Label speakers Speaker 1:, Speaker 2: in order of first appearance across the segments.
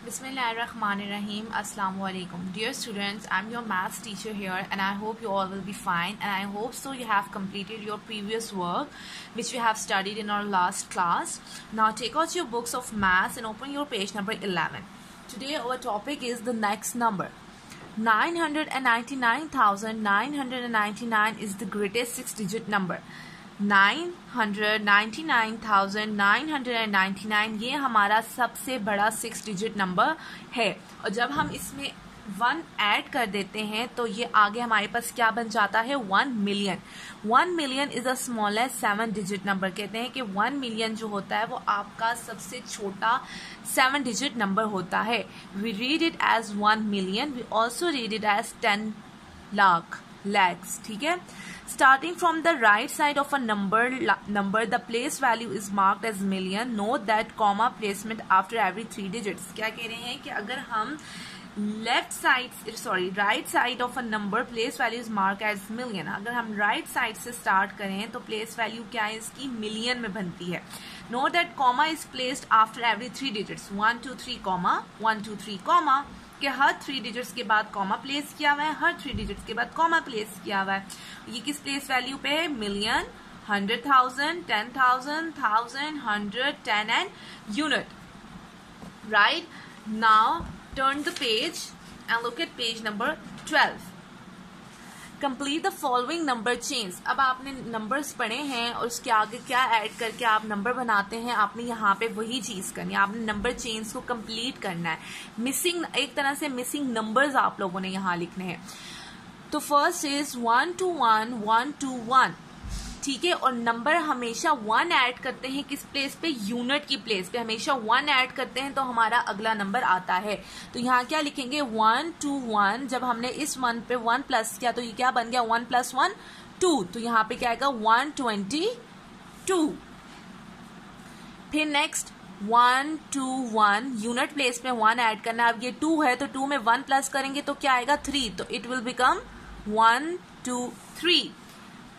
Speaker 1: Bismillahirrahmanirrahim. Assalamu alaikum. Dear students, I'm your maths teacher here and I hope you all will be fine and I hope so you have completed your previous work which we have studied in our last class. Now take out your books of maths and open your page number 11. Today our topic is the next number. 999,999 is the greatest six digit number. 999,999 ये हमारा सबसे बड़ा six digit number है। और जब हम इसमें one add कर देते हैं तो ये आगे हमारे पास क्या बन जाता है? One million. One million is a smallest seven digit number. कहते हैं कि वन मिलियन जो होता है वो आपका सबसे छोटा सेवन डिजिट नंबर होता है। We read it as one million we also read it as ten lakh lakhs ठीक है? Starting from the right side of a number number the place value is marked as million know that comma placement after every three digits. क्या कह रहे हैं कि अगर हम left side sorry right side of a number place value is mark as million अगर हम right right side से स्टार्ट करें तो प्लेस वैल्यू क्या है? इसकी मिलियन में बनती है। Know that comma is placed after every three digits one two three comma one two three comma कि हर थ्री डिजिट्स के बाद कॉमा प्लेस किया हुआ है, हर थ्री डिजिट्स के बाद कॉमा प्लेस किया हुआ है। ये किस प्लेस वैल्यू पे है? Million hundred thousand ten thousand thousand hundred ten and unit right now turn the page and look at page number twelve complete the following number change अब आपने नंबर्स पढ़े हैं और उसके आगे क्या ऐड करके आप नंबर बनाते हैं, आपने यहाँ पे वही चीज़ करनी है। आपने नंबर चेंज को कंप्लीट करना है। मिसिंग एक तरह से मिसिंग नंबर्स आप लोगों ने यहाँ लिखने हैं। तो first is one two one one two one ठीक है, और नंबर हमेशा वन ऐड करते हैं किस प्लेस पे? यूनिट की प्लेस पे। हमेशा वन ऐड करते हैं तो हमारा अगला नंबर आता है। तो यहाँ क्या लिखेंगे? वन टू वन जब हमने इस वन पे वन प्लस किया तो ये क्या बन गया? वन प्लस वन टू तो यहाँ पे क्या आएगा? वन ट्वेंटी टू फिर next one two one unit place पे वन ऐड करना। है अब ये टू है तो टू में वन प्लस करेंगे तो क्या आएगा? थ्री तो it will become one two three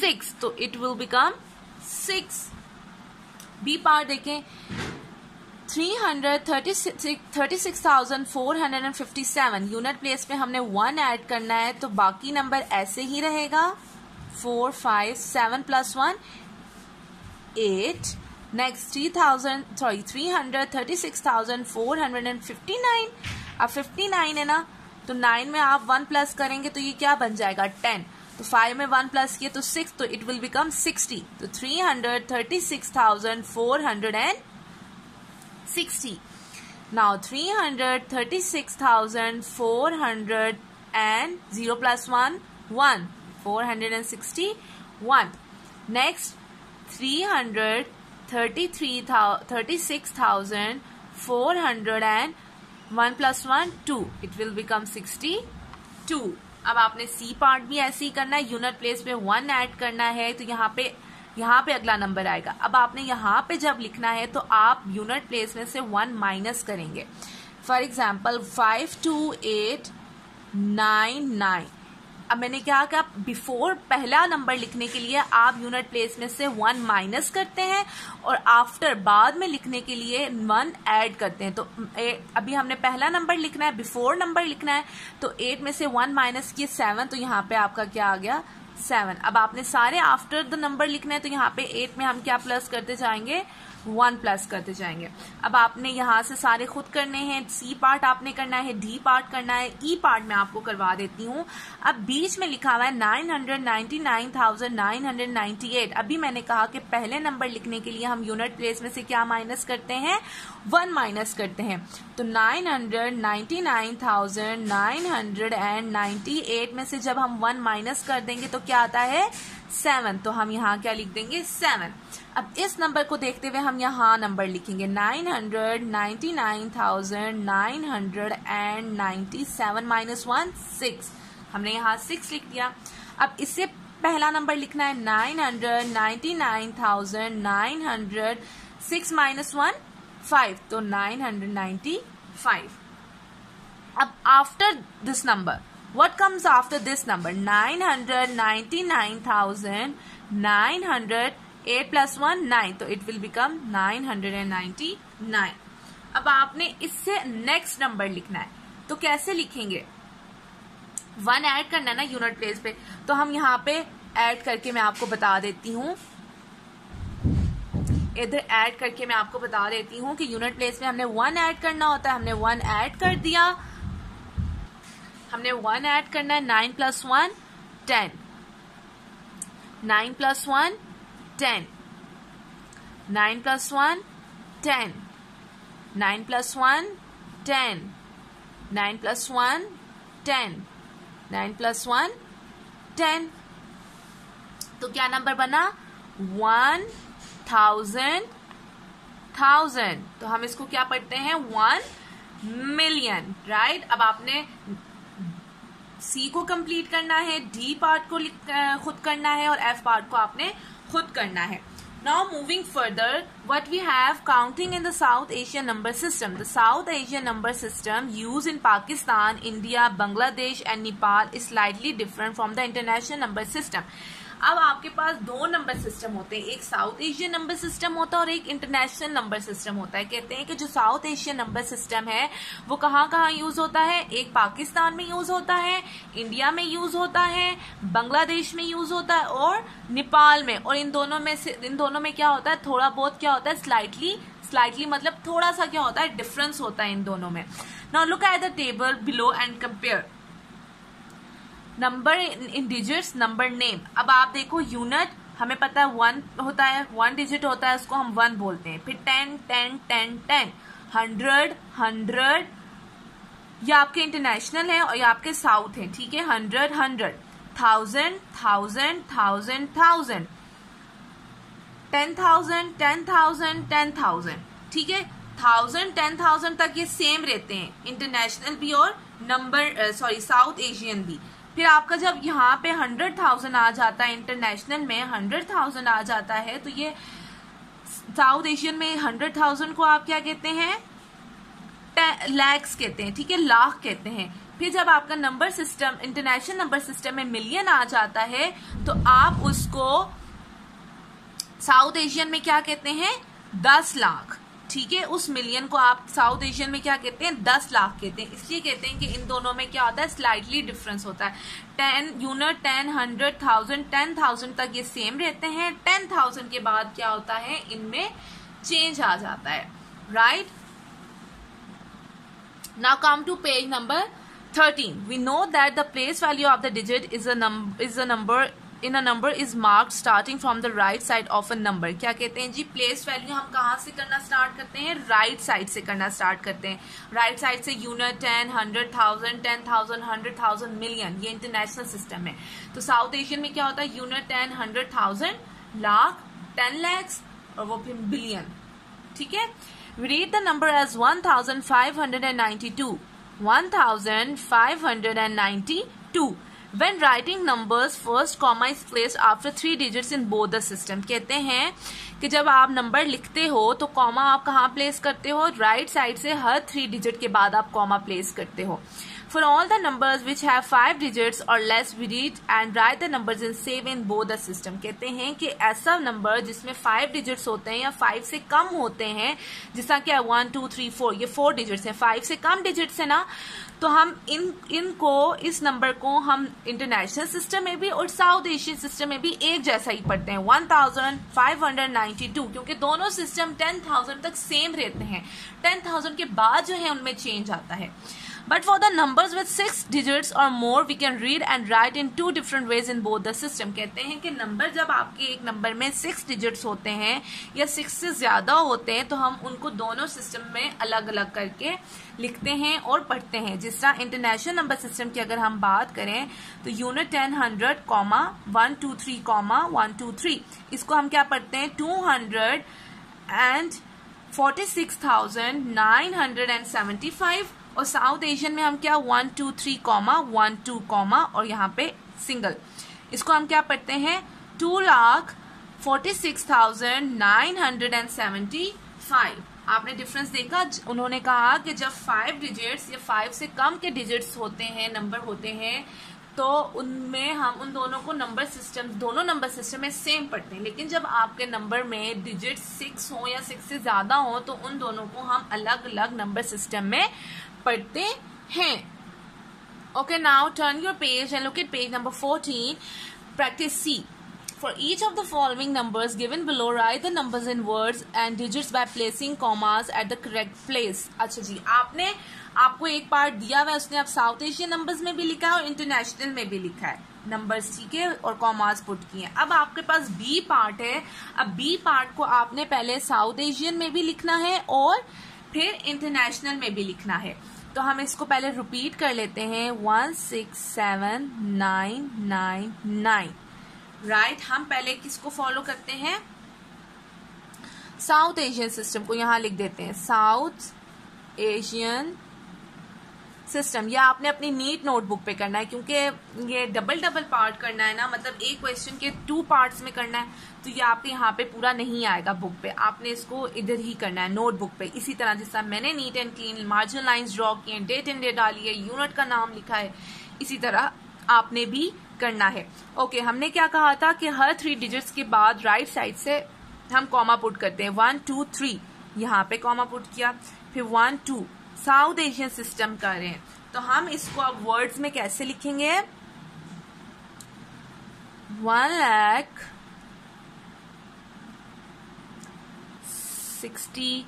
Speaker 1: six तो it will become six. B part देखें three hundred thirty thirty six thousand four hundred and fifty seven unit place पे हमने वन ऐड करना है तो बाकी नंबर ऐसे ही रहेगा। Four five seven plus one eight next three thousand sorry three hundred thirty six thousand four hundred and fifty nine अब फिफ्टी नाइन है ना तो नाइन में आप वन प्लस करेंगे तो ये क्या बन जाएगा? टेन तो फाइव में वन प्लस किए तो सिक्स तो इट विल बिकम सिक्सटी तो three hundred thirty six thousand four hundred and sixty now three hundred thirty six thousand four hundred and zero plus one one four hundred and sixty one next three hundred thirty three thirty six thousand four hundred and one plus one two it will become sixty two अब आपने सी part भी ऐसे ही करना है unit place पे one add करना है तो यहाँ पे यहाँ पे अगला नंबर आएगा। अब आपने यहाँ पे जब लिखना है तो आप यूनिट प्लेस में से वन माइनस करेंगे। For example five two eight nine nine अब मैंने क्या कहा बिफोर पहला नंबर लिखने के लिए आप यूनिट प्लेस में से वन माइनस करते हैं और आफ्टर बाद में लिखने के लिए वन ऐड करते हैं। तो ए, अभी हमने पहला नंबर लिखना है बिफोर नंबर लिखना है तो एट में से वन माइनस किए सेवन तो यहाँ पे आपका क्या आ गया? सेवन अब आपने सारे आफ्टर द नंबर लिखना है तो यहाँ पे एट में हम क्या प्लस करते जाएँगे? वन प्लस करते जाएँगे। अब आपने यहाँ से सारे खुद करने हैं सी पार्ट आपने करना है डी पार्ट करना है ई e पार्ट मैं आपको करवा देती हूँ। अब बीच में लिखा हुआ है nine hundred ninety nine thousand nine hundred ninety eight अभी मैंने कहा कि पहले नंबर लिखने के लिए हम यूनिट प्लेस में से क्या माइनस करते हैं? वन माइनस करते हैं। तो nine hundred ninety nine thousand nine hundred and ninety eight में से जब हम वन माइनस कर देंगे तो क्या आता है? सेवन तो हम यहाँ क्या लिख देंगे? सेवन अब इस नंबर को देखते हुए हम यहाँ नंबर लिखेंगे। Nine hundred ninety nine thousand nine hundred and ninety seven minus one six हमने यहाँ सिक्स लिख दिया। अब इससे पहला नंबर लिखना है। Nine hundred ninety nine thousand nine hundred six minus one five तो नाइन हंड्रेड नाइन्टी फाइव अब after this number what comes after this number? 999,900 8 plus 1 9 तो it will become 999 अब आपने इससे नेक्स्ट नंबर लिखना है। तो कैसे लिखेंगे? वन ऐड करना है ना यूनिट प्लेस पे। तो हम यहाँ पे ऐड करके मैं आपको बता देती हूँ। इधर ऐड करके मैं आपको बता देती हूँ कि यूनिट प्लेस में हमने वन ऐड करना होता है। हमने वन ऐड कर दिया। हमने वन ऐड करना है nine plus one ten nine plus one ten nine plus one ten nine plus one ten nine plus one ten nine plus one ten तो क्या नंबर बना? वन थाउज़ेंड थाउज़ेंड तो हम इसको क्या पढ़ते हैं? वन मिलियन राइट अब आपने सी को कंप्लीट करना है डी पार्ट को खुद करना है और एफ़ पार्ट को आपने खुद करना है। Now moving further what we have counting in the South Asian number system the South Asian number system use in Pakistan India Bangladesh and Nepal is slightly different from the international number system अब आपके पास दो number system होते हैं। एक south Asian number system होता है और एक इंटरनेशनल नंबर सिस्टम होता है। कहते हैं कि जो साउथ एशियन नंबर सिस्टम है, वो कहाँ कहाँ यूज़ होता है? एक पाकिस्तान में यूज़ होता है, इंडिया में यूज़ होता है, बांग्लादेश में यूज़ होता है और नेपाल में। और इन दोनों में से, इन दोनों में क्या होता है? थोड़ा बहुत क्या होता है? स्लाइटली स्लाइटली मतलब थोड़ा सा क्या होता है? डिफरेंस होता है इन दोनों में। Now look at the table below and compare number in digits number name अब आप देखो यूनिट हमें पता है वन होता है वन डिजिट होता है, उसको हम वन बोलते हैं। फिर ten ten ten ten hundred hundred या आपके इंटरनेशनल है और या आपके साउथ है, ठीक है? Hundred hundred thousand thousand thousand thousand ten thousand ten thousand ten thousand ठीक है? थाउज़ेंड टेन थाउज़ेंड तक ये सेम रहते हैं इंटरनेशनल भी और नंबर सॉरी साउथ एशियन भी। फिर आपका जब यहाँ पे हंड्रेड थाउज़ेंड आ जाता है इंटरनेशनल में हंड्रेड थाउज़ेंड आ जाता है तो ये साउथ एशियन में हंड्रेड थाउज़ेंड को आप क्या कहते हैं? लैक्स कहते हैं, ठीक है? लाख कहते हैं। फिर जब आपका number system international number system में मिलियन आ जाता है तो आप उसको साउथ एशियन में क्या कहते हैं? दस लाख। ठीक है, उस मिलियन को आप साउथ एशियन में क्या कहते हैं? दस लाख कहते हैं। इसलिए कहते हैं कि इन दोनों में क्या होता है? स्लाइटली डिफरेंस होता है। Ten unit ten hundred thousand ten thousand तक ये सेम रहते हैं। टेन थाउज़ेंड के बाद क्या होता है? इनमें चेंज आ जाता है। Right now come to page number thirteen we know that the place value of the digit is is a number in a number is mark starting from the right side of a number क्या कहते हैं जी? Place value हम कहाँ से करना start करते हैं? Right right side से करना स्टार्ट करते हैं। राइट right साइड से unit ten hundred thousand ten thousand hundred thousand million ये इंटरनेशनल सिस्टम है। तो साउथ एशियन में क्या होता है? Unit ten hundred thousand lakh ten lakhs और वो फिर बिलियन ठीक है? Read the number as one thousand five hundred and ninety two one thousand five hundred and 1592 1592 when writing number first comma is place after three digits in both the system. कहते हैं कि जब आप number लिखते हो तो comma आप कहा प्लेस करते हो? राइट right साइड से हर थ्री डिजिट के बाद आप कॉमा प्लेस करते हो। For all the number which have five digit और less we read and write the number in same in both the system कहते हैं कि ऐसा नंबर जिसमें फाइव डिजिट होते हैं या फाइव से कम होते हैं, जिसका क्या वन टू थ्री फोर ये फोर डिजिट है। फाइव से कम डिजिट्स है ना? तो हम इन, इनको, इस नंबर को हम इंटरनेशनल सिस्टम में भी और साउथ एशियन सिस्टम में भी एक जैसा ही पढ़ते हैं। One thousand five hundred ninety two क्योंकि दोनों सिस्टम टेन थाउज़ेंड तक सेम रहते हैं। टेन थाउज़ेंड के बाद जो है उनमें चेंज आता है। But for the numbers with six digits or more, we can read and write in two different ways in both the system. कहते हैं कि नंबर जब आपके एक नंबर में सिक्स डिजिट्स होते हैं या सिक्स से ज़्यादा होते हैं तो हम उनको दोनों सिस्टम में अलग अलग करके लिखते हैं और पढ़ते हैं जिस तरह इंटरनेशनल नंबर सिस्टम की अगर हम बात करें तो unit ten hundred comma one two three comma one two three इसको हम क्या पढ़ते हैं two hundred and forty six thousand nine hundred and seventy five और साउथ एशियन में हम क्या one, two, three, comma, one, two, comma और यहाँ पे सिंगल। इसको हम क्या पढ़ते हैं? Two lakh forty six thousand nine hundred and seventy five. आपने डिफरेंस देखा? उन्होंने कहा कि जब फाइव डिजिट्स या फाइव से कम के डिजिट्स होते हैं नंबर होते हैं तो उनमें हम उन दोनों को नंबर सिस्टम दोनों नंबर सिस्टम में सेम पढ़ते हैं। लेकिन जब आपके नंबर में डिजिट सिक्स हो या सिक्स से ज़्यादा हो तो उन दोनों को हम अलग अलग नंबर सिस्टम में पढ़ते हैं। Okay now turn your page and look at page number fourteen practice C For each of the following numbers given below, write the numbers in words and digits by placing commas at the correct place. अच्छा जी आपने आपको एक part दिया हुआ है, उसने आप साउथ एशियन नंबर्स में भी लिखा है और इंटरनेशनल में भी लिखा है। नंबर्स ठीक है और कॉमास पुट किए अब आपके पास बी पार्ट है। अब बी पार्ट को आपने पहले साउथ एशियन में भी लिखना है और फिर इंटरनेशनल में भी लिखना है। तो हम इसको पहले रिपीट कर लेते हैं। One six seven nine nine nine right हम पहले किसको फॉलो करते हैं? साउथ एशियन सिस्टम को यहाँ लिख देते हैं। साउथ एशियन सिस्टम या आपने अपनी नीट नोटबुक पे करना है, क्योंकि ये डबल डबल पार्ट करना है ना मतलब एक क्वेश्चन के टू पार्ट्स में करना है तो ये आपके यहाँ पे पूरा नहीं आएगा बुक पे। आपने इसको इधर ही करना है नोटबुक पे। इसी तरह जिस मैंने neat and clean marginal lines draw किए डेट एंड डेट डाली है यूनिट का नाम लिखा है, इसी तरह आपने भी करना है। ओके हमने क्या कहा था कि हर थ्री डिजिट्स के बाद राइट साइड से हम कॉमा पुट करते हैं। वन टू थ्री यहाँ पे कॉमा पुट किया, फिर one two South Asian system कर। रहे हैं तो हम इसको अब वर्ड्स में कैसे लिखेंगे? One lakh sixty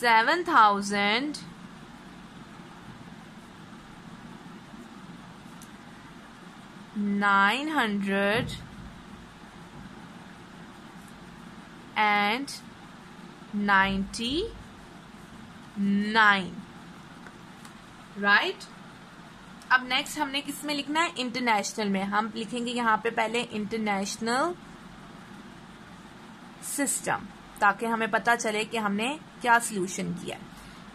Speaker 1: seven thousand nine hundred and ninety nine. Right अब नेक्स्ट हमने किसमें लिखना है? इंटरनेशनल में। हम लिखेंगे यहाँ पे पहले इंटरनेशनल सिस्टम ताकि हमें पता चले कि हमने क्या सोल्यूशन किया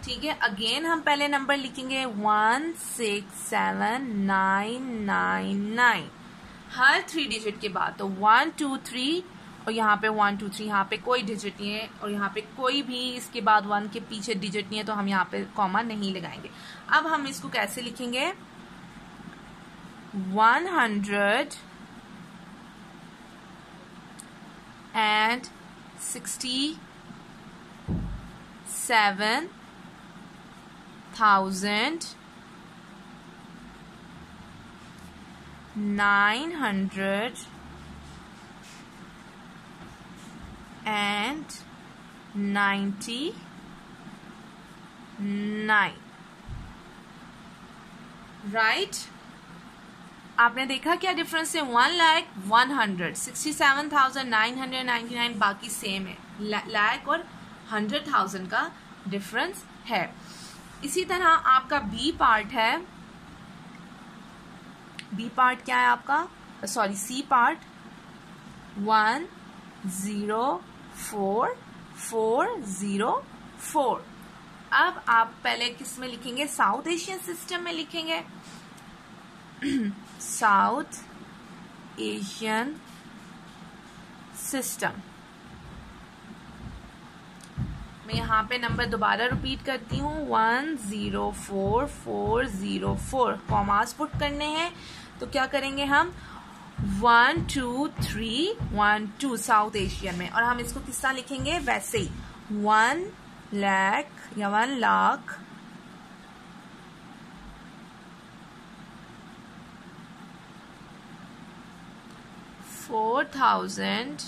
Speaker 1: ठीक है? अगेन हम पहले नंबर लिखेंगे। One six seven nine nine nine हर थ्री डिजिट के बाद। तो वन टू थ्री और यहाँ पे वन टू थ्री यहाँ पे कोई डिजिट नहीं है और यहाँ पे कोई भी इसके बाद वन के पीछे डिजिट नहीं है तो हम यहाँ पे कॉमा नहीं लगाएँगे। अब हम इसको कैसे लिखेंगे? One hundred and sixty seven thousand nine hundred and ninety nine right आपने देखा क्या डिफरेंस है? One lakh one hundred sixty seven thousand nine hundred ninety nine बाकी सेम है. लैख और हंड्रेड थाउज़ेंड का डिफरेंस है. इसी तरह आपका बी पार्ट है. बी पार्ट क्या है आपका? Sorry C part one zero four four, zero, four. अब आप पहले किसमें लिखेंगे? साउथ एशियन सिस्टम में लिखेंगे। South Asian system. मैं यहाँ पे नंबर दोबारा रिपीट करती हूँ। One, zero, four four, zero, four. Commas put करने हैं। तो क्या करेंगे हम? One two three one two South Asian में। और हम इसको किस तरह लिखेंगे? वैसे ही। वन लैख या one lakh four thousand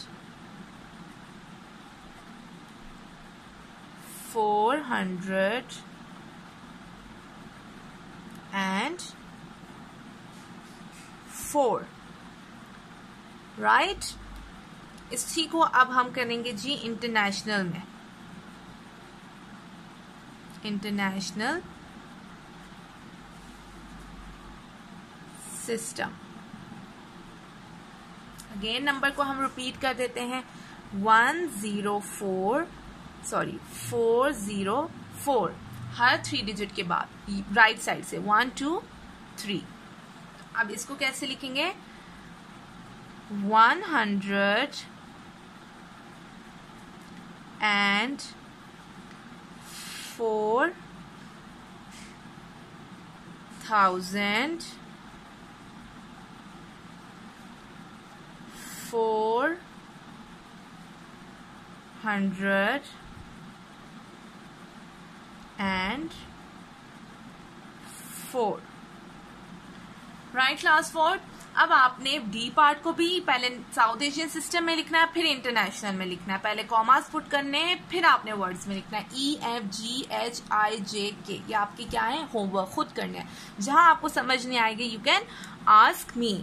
Speaker 1: four hundred and four right इसी को अब हम करेंगे जी इंटरनेशनल में। इंटरनेशनल सिस्टम अगेन नंबर को हम रिपीट कर देते हैं। One zero four sorry four zero four हर थ्री डिजिट के बाद राइट साइड से। वन टू थ्री अब इसको कैसे लिखेंगे? one hundred and four thousand four hundred and four. Right class 4 अब आपने डी पार्ट को भी पहले साउथ एशियन सिस्टम में लिखना है, फिर इंटरनेशनल में लिखना है। पहले कॉमर्स पुट करने हैं, फिर आपने वर्ड्स में लिखना है। E F ji H I जे के ये आपके क्या है? होमवर्क खुद करने हैं। जहाँ आपको समझ नहीं आएगी यू कैन आस्क मी